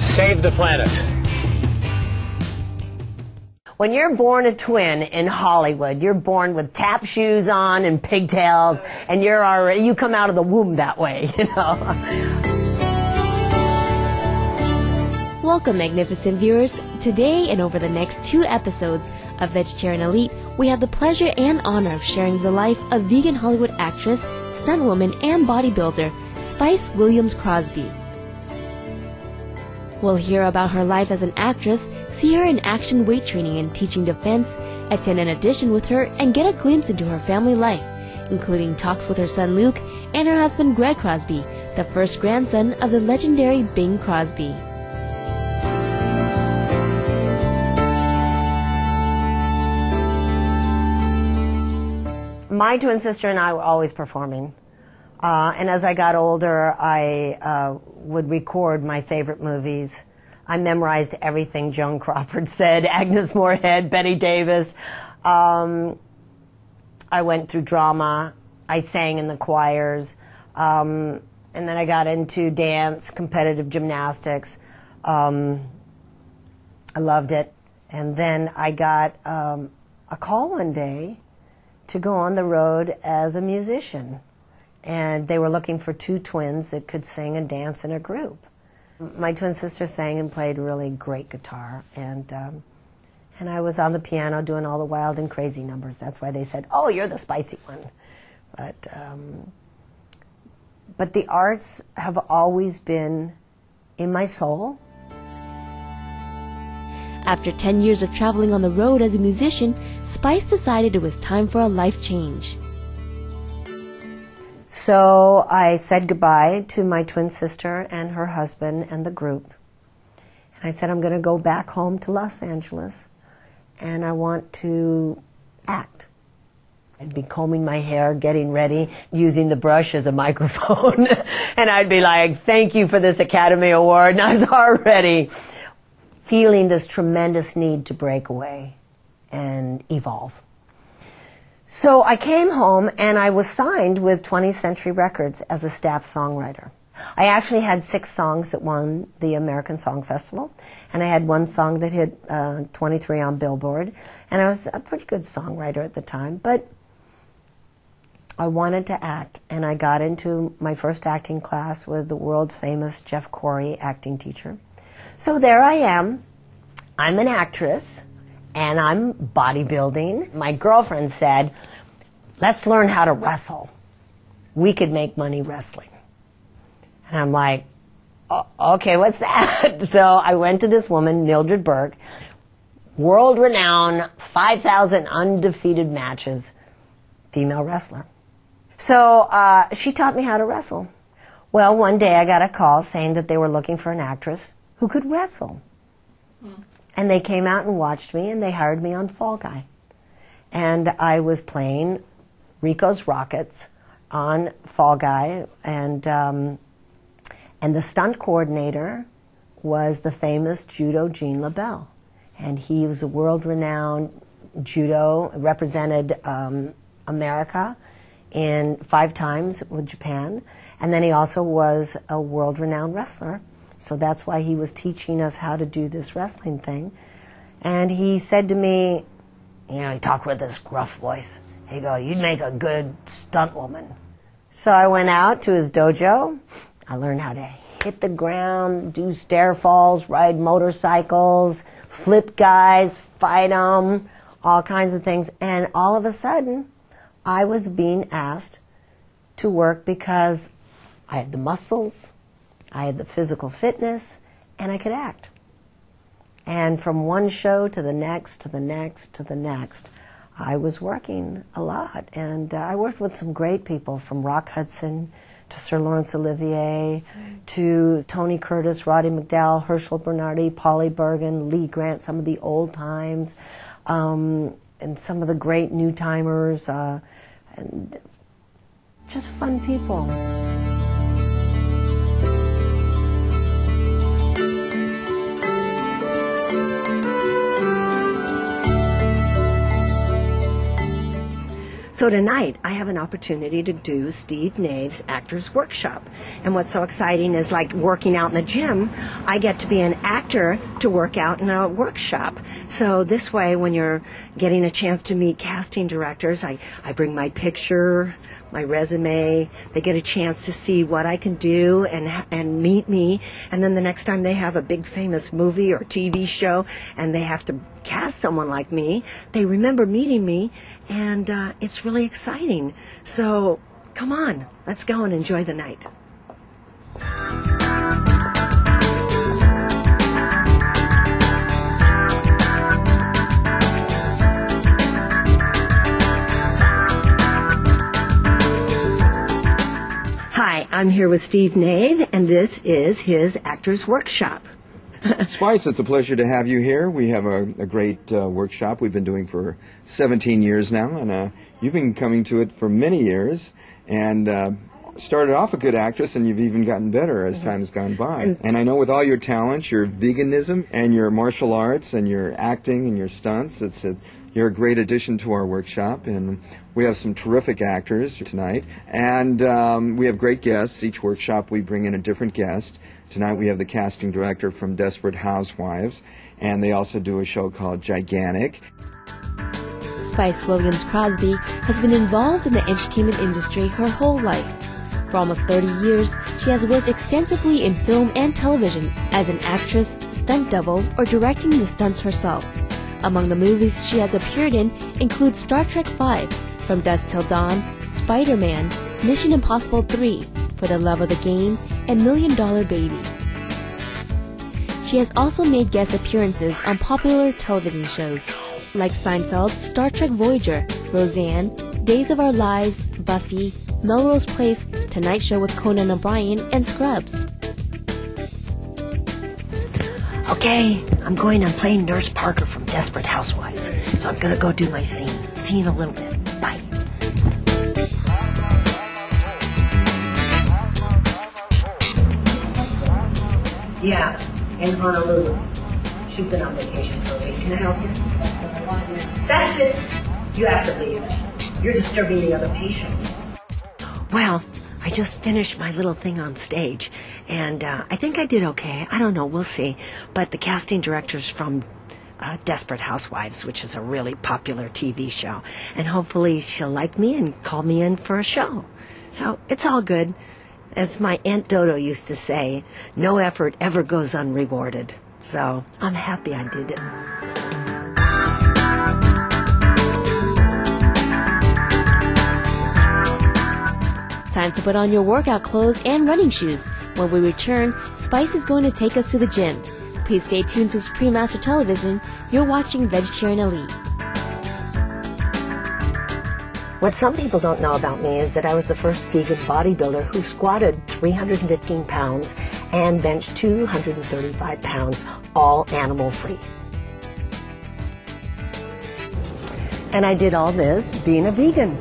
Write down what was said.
veg. Save the planet. When you're born a twin in Hollywood, you're born with tap shoes on and pigtails, and you're already, you come out of the womb that way, you know. Welcome, magnificent viewers. Today and over the next two episodes of Vegetarian Elite, we have the pleasure and honor of sharing the life of vegan Hollywood actress, stuntwoman, and bodybuilder Spice Williams Crosby. We'll hear about her life as an actress, see her in action weight training and teaching defense, attend an audition with her, and get a glimpse into her family life, including talks with her son Luke and her husband Greg Crosby, the first grandson of the legendary Bing Crosby. My twin sister and I were always performing. Uh, and as I got older, I uh, would record my favorite movies. I memorized everything Joan Crawford said, Agnes Moorehead, Bette Davis. Um, I went through drama. I sang in the choirs. Um, and then I got into dance, competitive gymnastics. Um, I loved it. And then I got um, a call one day to go on the road as a musician. And they were looking for two twins that could sing and dance in a group. My twin sister sang and played really great guitar, and um, and I was on the piano doing all the wild and crazy numbers. That's why they said, "Oh, you're the spicy one." But um, but the arts have always been in my soul. After 10 years of traveling on the road as a musician, Spice decided it was time for a life change. So I said goodbye to my twin sister and her husband and the group. And I said, I'm going to go back home to Los Angeles and I want to act. I'd be combing my hair, getting ready, using the brush as a microphone. and I'd be like, thank you for this Academy Award. And I was already feeling this tremendous need to break away and evolve. So I came home and I was signed with 20th Century Records as a staff songwriter. I actually had six songs that won the American Song Festival, and I had one song that hit uh, 23 on Billboard, and I was a pretty good songwriter at the time, but I wanted to act, and I got into my first acting class with the world famous Jeff Corey acting teacher. So there I am. I'm an actress and I'm bodybuilding. My girlfriend said, let's learn how to wrestle. We could make money wrestling. And I'm like, okay, what's that? so I went to this woman, Mildred Burke, world renowned, 5,000 undefeated matches, female wrestler. So uh, she taught me how to wrestle. Well, one day I got a call saying that they were looking for an actress who could wrestle. Hmm. And they came out and watched me, and they hired me on Fall Guy. And I was playing Rico's Rockets on Fall Guy, and um, and the stunt coordinator was the famous judo Gene LeBell, and he was a world-renowned judo, represented um, America in five times with Japan, and then he also was a world-renowned wrestler so that's why he was teaching us how to do this wrestling thing. And he said to me, you know, he talked with this gruff voice. He go, you'd make a good stunt woman. So I went out to his dojo. I learned how to hit the ground, do stair falls, ride motorcycles, flip guys, fight them, all kinds of things. And all of a sudden, I was being asked to work because I had the muscles, I had the physical fitness, and I could act. And from one show to the next, to the next, to the next, I was working a lot. And uh, I worked with some great people from Rock Hudson to Sir Laurence Olivier to Tony Curtis, Roddy McDowall, Herschel Bernardi, Polly Bergen, Lee Grant, some of the old times, um, and some of the great new timers, uh, and just fun people. So tonight I have an opportunity to do Steve Nave's Actors Workshop. And what's so exciting is like working out in the gym, I get to be an actor to work out in a workshop. So this way, when you're getting a chance to meet casting directors, I, I bring my picture, my resume. They get a chance to see what I can do and and meet me. And then the next time they have a big famous movie or TV show and they have to cast someone like me, they remember meeting me, and uh, it's really exciting. So come on, let's go and enjoy the night. Hi, I'm here with Steve Nave, and this is his Actors Workshop. Spice, it's a pleasure to have you here. We have a, a great uh, workshop we've been doing for 17 years now, and uh, you've been coming to it for many years. And uh, started off a good actress, and you've even gotten better as time has gone by. And I know with all your talents, your veganism, and your martial arts, and your acting, and your stunts, it's a, you're a great addition to our workshop, and we have some terrific actors tonight, and um, we have great guests. Each workshop we bring in a different guest. Tonight we have the casting director from Desperate Housewives, and they also do a show called Gigantic. Spice Williams Crosby has been involved in the entertainment industry her whole life. For almost 30 years, she has worked extensively in film and television as an actress, stunt double, or directing the stunts herself. Among the movies she has appeared in include Star Trek V, From Dusk Till Dawn, Spider-Man, Mission Impossible 3, For the Love of the Game, and Million Dollar Baby. She has also made guest appearances on popular television shows like Seinfeld, Star Trek Voyager, Roseanne, Days of Our Lives, Buffy, Melrose Place, Tonight Show with Conan O'Brien, and Scrubs. Okay, I'm going. I'm playing Nurse Parker from Desperate Housewives. So I'm gonna go do my scene. See you in a little bit. Bye. Yeah, in Honolulu. She's been on vacation for a week. Can I help you? That's it. You have to leave. You're disturbing the other patients. Well, I just finished my little thing on stage, and uh, I think I did okay. I don't know, we'll see. But the casting director's from uh, Desperate Housewives, which is a really popular TV show, and hopefully she'll like me and call me in for a show. So it's all good. As my Aunt Dodo used to say, no effort ever goes unrewarded. So I'm happy I did it. Time to put on your workout clothes and running shoes. When we return, Spice is going to take us to the gym. Please stay tuned to Supreme Master Television. You're watching Vegetarian Elite. What some people don't know about me is that I was the first vegan bodybuilder who squatted 315 pounds and benched 235 pounds, all animal free. And I did all this being a vegan.